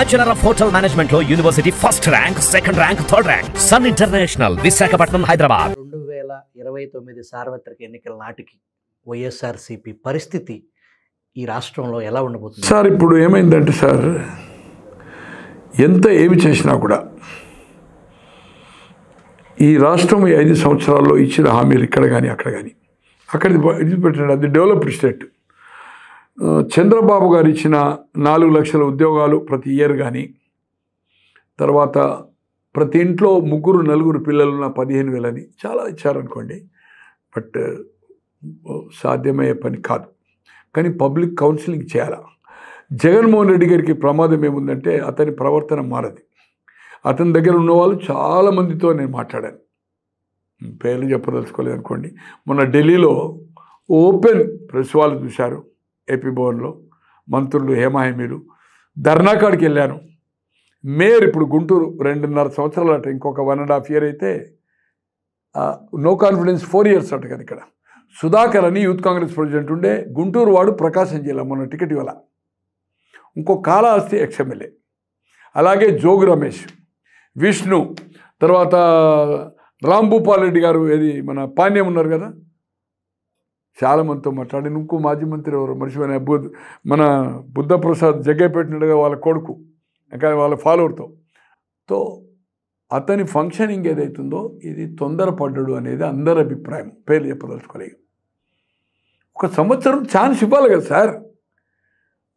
Bachelor of hotel మేనేజ్మెంట్లో university first rank second rank third rank. Sun international Visakhapatnam Hyderabad. రెండు వేల ఇరవై తొమ్మిది సార్వత్రిక ఎన్నికల నాటికి వైఎస్ఆర్సీపీ పరిస్థితి ఈ రాష్ట్రంలో ఎలా ఉండబోతుంది? సార్ ఇప్పుడు ఏమైందంటే సార్ ఎంత ఏమి చేసినా కూడా ఈ రాష్ట్రం ఈ ఐదు సంవత్సరాల్లో ఇచ్చిన హామీలు ఇక్కడ కానీ అక్కడ కానీ అక్కడ ఇది పెట్టండి అది డెవలప్డ్ స్టేట్. చంద్రబాబు గారు ఇచ్చిన నాలుగు లక్షల ఉద్యోగాలు ప్రతి ఇయర్ కానీ తర్వాత ప్రతి ఇంట్లో ముగ్గురు నలుగురు పిల్లలున్న పదిహేను వేలని చాలా ఇచ్చారనుకోండి. బట్ సాధ్యమయ్యే పని కాదు. కానీ పబ్లిక్ కౌన్సిలింగ్ చేయాలా? జగన్మోహన్ రెడ్డి గారికి ప్రమాదం ఏముందంటే అతని ప్రవర్తన మారది. అతని దగ్గర ఉన్న వాళ్ళు చాలామందితో నేను మాట్లాడాను. పేర్లు చెప్పదలుచుకోలేదు అనుకోండి మొన్న ఢిల్లీలో ఓపెన్ ప్రెస్ వాళ్ళు చూశారు. ఏపీ భవన్లో మంత్రులు హేమాహేమీలు. ధర్నాకాడికి వెళ్ళాను. మేయర్ ఇప్పుడు గుంటూరు రెండున్నర సంవత్సరాలు అట ఇంకొక వన్ అండ్ హాఫ్ ఇయర్ అయితే నో కాన్ఫిడెన్స్ ఫోర్ ఇయర్స్ అట కదా ఇక్కడ. సుధాకర్ అని యూత్ కాంగ్రెస్ ప్రెసిడెంట్ ఉండే గుంటూరు వాడు ప్రకాశం జిల్లా మొన్న టికెట్ ఇవ్వాల. ఇంకో కాళహస్తి ఎక్స్ఎమ్మెల్యే అలాగే జోగు రమేష్ విష్ణు తర్వాత రాంభూపాల్ రెడ్డి గారు ఏది మన పాండ్యం ఉన్నారు కదా చాలా మందితో మాట్లాడి ఇంకో మాజీ మంత్రి ఎవరు? మనిషిమైన బుద్ధ మన బుద్ధప్రసాద్ జగ్గైపెట్టినట్టుగా వాళ్ళ కొడుకు ఇంకా వాళ్ళ ఫాలోవర్తో. తో అతని ఫంక్షనింగ్ ఏదైతుందో ఇది తొందరపడ్డాడు అనేది అందరి అభిప్రాయం. పేర్లు చెప్పదలుచుకోలేదు ఒక సంవత్సరం ఛాన్స్ ఇవ్వాలి కదా సార్?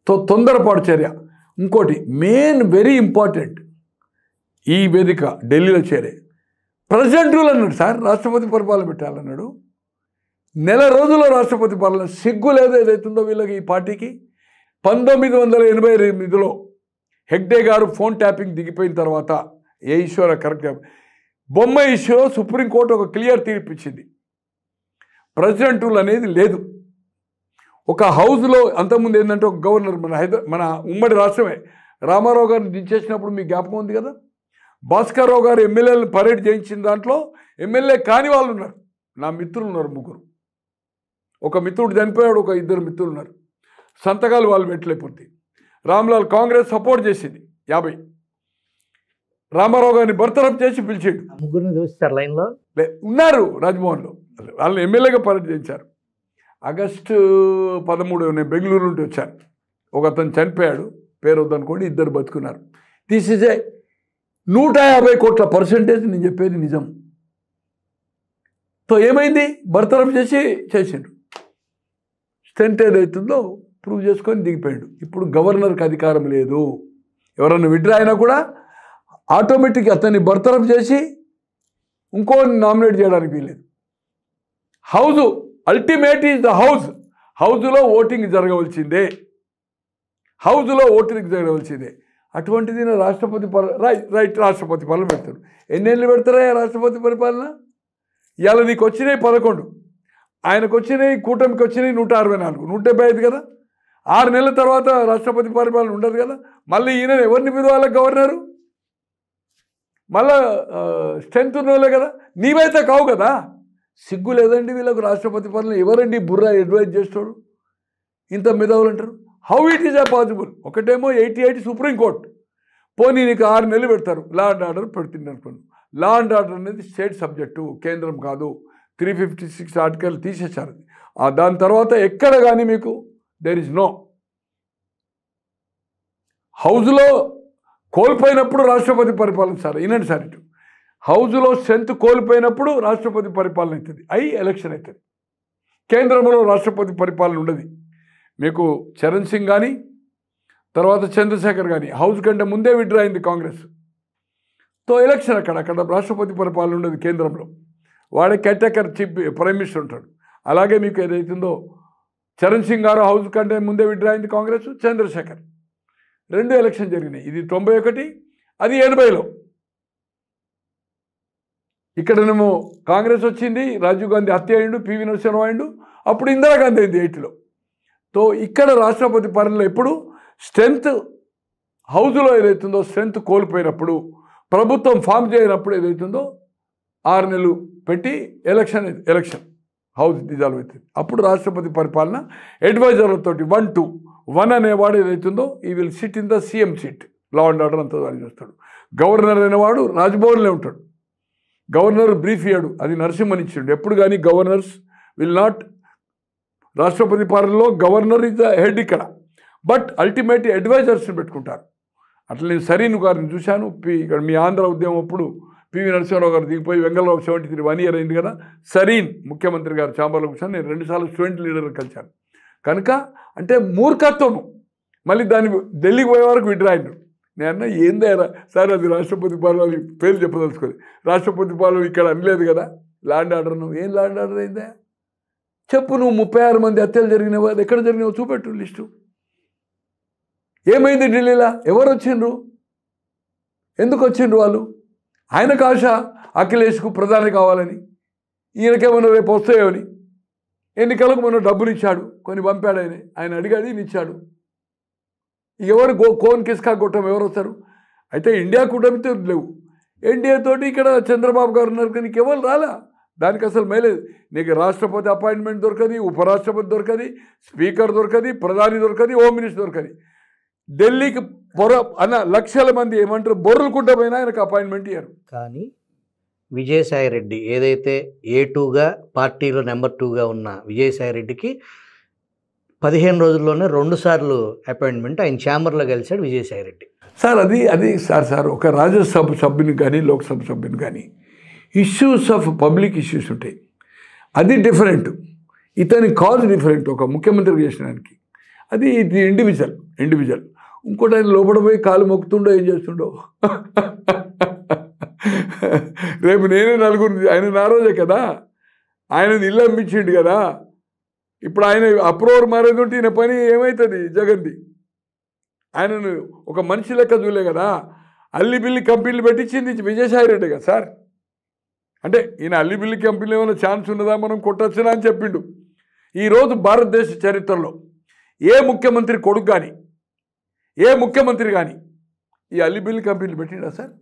తో తొందరపాటు చర్య. ఇంకోటి మెయిన్ వెరీ ఇంపార్టెంట్ ఈ వేదిక ఢిల్లీలో చేరే. ప్రెసిడెంట్ రూల్ అన్నాడు సార్ రాష్ట్రపతి పరిపాలన పెట్టాలన్నాడు. నెల రోజుల్లో రాష్ట్రపతి పాలన సిగ్గు లేదు ఏదైతుందో వీళ్ళకి ఈ పార్టీకి. పంతొమ్మిది వందల ఎనభై ఎనిమిదిలో హెగ్డే గారు ఫోన్ ట్యాపింగ్ దిగిపోయిన తర్వాత ఏ ఇష్యూ కరెక్ట్ బొమ్మ ఇష్యూలో సుప్రీంకోర్టు ఒక క్లియర్ తీర్పిచ్చింది ప్రెసిడెంట్ రూల్ అనేది లేదు. ఒక హౌస్లో అంతకుముందు ఏంటంటే ఒక గవర్నర్ మన హైదరా మన ఉమ్మడి రాష్ట్రమే. రామారావు గారిని దించేసినప్పుడు మీకు జ్ఞాపకం ఉంది కదా? భాస్కర్రావు గారు ఎమ్మెల్యేలను పరేడ్ చేయించిన దాంట్లో ఎమ్మెల్యే కాని వాళ్ళు ఉన్నారు. నా మిత్రులు ఉన్నారు ముగ్గురు. ఒక మిత్రుడు చనిపోయాడు ఒక ఇద్దరు మిత్రులు ఉన్నారు. సంతకాలు వాళ్ళు పెట్టలేకపోతే. రామ్లాల్ కాంగ్రెస్ సపోర్ట్ చేసింది యాభై. రామారావు గారిని బర్తరఫ్ చేసి పిలిచాడు. ముగ్గురిని చూస్తారు లైన్లో? లే ఉన్నారు రాజ్భవన్లో వాళ్ళని ఎమ్మెల్యేగా పర్యటన చేయించారు ఆగస్టు పదమూడు నేను బెంగళూరు నుండి వచ్చాను. ఒక అతను చనిపోయాడు పేరు వద్దనుకోండి ఇద్దరు బతుకున్నారు. దిస్ ఏ నూట యాభై కోట్ల పర్సెంటేజ్ నేను చెప్పేది నిజం. సో ఏమైంది? బర్తరఫ్ చేసి చేసిండు. స్టెంట్ ఏదైతుందో ప్రూవ్ చేసుకొని దిగిపోయాడు. ఇప్పుడు గవర్నర్కి అధికారం లేదు. ఎవరన్నా విడ్రా అయినా కూడా ఆటోమేటిక్ అతన్ని బర్తరఫ్ చేసి ఇంకో నామినేట్ చేయడానికి వీలేదు house ultimate is the house హౌజ్లో voting జరగవలసిందే. హౌజ్లో ఓటింగ్ జరగవలసిందే. అటువంటిది రాష్ట్రపతి పర రైట్ రైట్ రాష్ట్రపతి పాలన పెడతారు ఎన్నేళ్ళు పెడతారా రాష్ట్రపతి పరిపాలన? ఇవాళ నీకు వచ్చినాయి పదకొండు. ఆయనకు వచ్చినాయి కూటమికి వచ్చినాయి నూట అరవై నాలుగు. నూట డెబ్బై ఐదు కదా? ఆరు నెలల తర్వాత రాష్ట్రపతి పరిపాలన ఉండదు కదా? మళ్ళీ ఈయన ఎవరిని పిలవాలి గవర్నరు? మళ్ళా స్ట్రెంత్ ఉన్నోలే కదా? నీవైతే కావు కదా? సిగ్గు లేదండి వీళ్ళకు రాష్ట్రపతి పరిపాలన ఎవరండి బుర్ర అడ్వైజ్ చేస్తాడు? ఇంత మెదవులు అంటారు. హౌ ఇట్ ఈజ్ ఆ పాసిబుల్ ఒకటేమో ఎయిటీ ఎయిట్ సుప్రీంకోర్టు పోనీ నీకు ఆరు నెలలు పెడతారు. లా అండ్ ఆర్డర్ పెడుతుంది అనుకోండి. లా అండ్ ఆర్డర్ అనేది స్టేట్ సబ్జెక్టు కేంద్రం కాదు. త్రీ ఫిఫ్టీ సిక్స్ ఆర్టికల్ తీసేశారు. ఆ దాని తర్వాత ఎక్కడ కానీ మీకు దేర్ ఇస్ నో హౌజ్లో కోల్పోయినప్పుడు రాష్ట్రపతి పరిపాలన సార్ వినండి సార్ ఇటు హౌజ్లో స్ట్రెంత్ కోల్పోయినప్పుడు రాష్ట్రపతి పరిపాలన అవుతుంది. అయి ఎలక్షన్ అవుతుంది. కేంద్రంలో రాష్ట్రపతి పరిపాలన ఉండదు. మీకు చరణ్ సింగ్ కానీ తర్వాత చంద్రశేఖర్ కానీ హౌస్ కంటే ముందే విడ్రా అయింది కాంగ్రెస్. తో ఎలక్షన్ అక్కడ అక్కడ రాష్ట్రపతి పరిపాలన ఉండదు కేంద్రంలో. వాడే కేటకర్ చీఫ్ ప్రైమ్ మినిస్టర్ ఉంటాడు. అలాగే మీకు ఏదైతుందో చరణ్ సింగ్ గారు హౌస్ కంటే ముందే విడ్రా అయింది కాంగ్రెస్ చంద్రశేఖర్. రెండు ఎలక్షన్ జరిగినాయి. ఇది తొంభై ఒకటి అది ఎనభైలో. ఇక్కడనేమో కాంగ్రెస్ వచ్చింది రాజీవ్ గాంధీ హత్య అయిండు పివి నరసింహరావు అయిండు అప్పుడు ఇందిరాగాంధీ అయింది ఎయిట్లో. తో ఇక్కడ రాష్ట్రపతి పాలనలో ఎప్పుడు స్ట్రెంత్ హౌజ్లో ఏదైతుందో స్ట్రెంత్ కోల్పోయినప్పుడు ప్రభుత్వం ఫామ్ చేయనప్పుడు ఏదైతుందో ఆరు నెలలు పెట్టి ఎలక్షన్ ఎలక్షన్. హౌస్ డిజాల్వ్ అవుతుంది అప్పుడు రాష్ట్రపతి పరిపాలన అడ్వైజర్లతోటి వన్ టూ వన్ అనేవాడు ఏదైతుందో ఈ will sit in the CM seat law and order అంతా దాన్ని చేస్తాడు. గవర్నర్ అనేవాడు రాజ్భవన్లో ఉంటాడు. గవర్నర్ బ్రీఫ్ ఇయ్యాడు. అది నరసింహన్ ఇచ్చాడు. ఎప్పుడు కానీ గవర్నర్స్ విల్ నాట్ రాష్ట్రపతి పాలనలో గవర్నర్ ఇస్ ద హెడ్ ఇక్కడ. బట్ అల్టిమేట్ అడ్వైజర్స్ని పెట్టుకుంటారు. అట్లా నేను సరీన్ గారిని చూశాను. ఇక్కడ మీ ఆంధ్ర ఉద్యమం అప్పుడు పివి నరసింహరావు గారు దిగిపోయి Vengala Rao seventy three one year అయింది కదా సరీన్ ముఖ్యమంత్రి గారు ఛాంబర్లో కూర్చొని నేను రెండుసార్లు స్టూడెంట్ లీడర్ కలిశాను. కనుక అంటే మూర్ఖత్వము. మళ్ళీ దాన్ని ఢిల్లీకి పోయే వరకు విడ్రా నేను అన్న ఏందయ్యా సార్ అది రాష్ట్రపతి పాలన పేరు చెప్పదలుచుకోలేదు. రాష్ట్రపతి పాలన ఇక్కడ అనలేదు కదా ల్యాండ్ ఆర్డర్ నువ్వు ఏం ల్యాండ్ ఆర్డర్ అయిందే? చెప్పు నువ్వు ముప్పై ఆరు మంది హత్యలు జరిగినావు? అది ఎక్కడ జరిగినవో చూపెట్టు లిస్టు. ఏమైంది ఢిల్లీలో? ఎవరు వచ్చిండ్రు? ఎందుకు వచ్చిండ్రు వాళ్ళు? ఆయనకు ఆశ అఖిలేష్కు ప్రధాని కావాలని ఈయనకేమన్నా రేపు వస్తాయో అని. ఎన్నికలకు మనం డబ్బులు ఇచ్చాడు కొన్ని పంపాడు ఆయన. ఆయన అడిగాడు ఈయన ఇచ్చాడు. ఎవరు గో కోన్ కిస్కా కొట్టం ఎవరు వస్తారు? అయితే ఇండియా కూటమితో లేవు. ఎన్డీఏ తోటి ఇక్కడ చంద్రబాబు గారు ఉన్నారు కానీ నీకు ఎవరు రాలా? దానికి అసలు మేలేదు నీకు రాష్ట్రపతి అపాయింట్మెంట్ దొరకది ఉపరాష్ట్రపతి దొరకది స్పీకర్ దొరకది ప్రధాని దొరకది హోమ్ మినిస్టర్ దొరకది. ఢిల్లీకి పొర అన్న లక్షల మంది ఏమంటారు? బొర్రలు కుట్టపోయినా ఆయనకు అపాయింట్మెంట్ ఇయ్యారు. కానీ విజయసాయి రెడ్డి ఏదైతే ఏ టూగా పార్టీలో నెంబర్ టూగా ఉన్న విజయసాయి రెడ్డికి పదిహేను రోజుల్లోనే రెండు సార్లు అపాయింట్మెంట్ ఆయన ఛాంబర్లో కలిశాడు విజయసాయి రెడ్డి. సార్ అది అది సార్ సార్ ఒక రాజ్యసభ సభ్యుని కానీ లోక్సభ సభ్యుని కానీ ఇష్యూస్ ఆఫ్ పబ్లిక్ ఇష్యూస్ ఉంటాయి. అది డిఫరెంట్ ఇతని కాజ్ డిఫరెంట్ ఒక ముఖ్యమంత్రి చేసడానికి అది ఇది ఇండివిజువల్ ఇండివిజువల్ ఇంకోటి ఆయన లోపల పోయి కాలు మొక్కుతుండో ఏం చేస్తుండో. రేపు నేనే నలుగురు ఆయన నా రోజే కదా? ఆయన ఇల్లు అమ్మించిండు కదా? ఇప్పుడు ఆయన అప్రూవర్ మారేది ఉంటే ఈయన పని ఏమవుతుంది జగన్ది? ఆయనను ఒక మనిషి లెక్క చూలే కదా? అల్లి బిల్లి కంపెనీలు పెట్టించింది విజయసాయి రెడ్డి కదా సార్. అంటే ఈయన అల్లి బిల్లి కంపెనీలో ఏమైనా ఛాన్స్ ఉన్నదా మనం కొట్టొచ్చునా అని చెప్పిండు. ఈరోజు భారతదేశ చరిత్రలో ఏ ముఖ్యమంత్రి కొడుకు కానీ ఏ ముఖ్యమంత్రి కానీ ఈ అల్లి కంపెనీలు పెట్టిండా సార్?